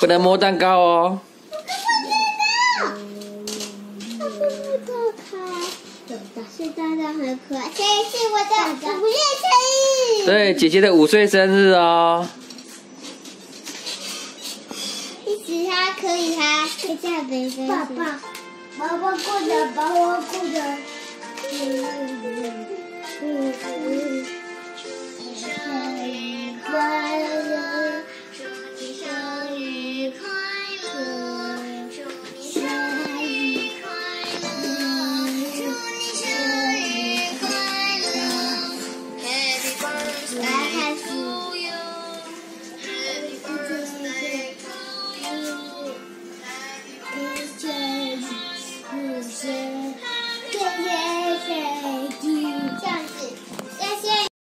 不能摸蛋糕哦。我不摸蛋糕，不蛋糕很可爱。这是我的五岁生日？对，姐姐的五岁生日哦。一实他可以，哈可以叫爸爸。爸爸，过的，爸爸过的。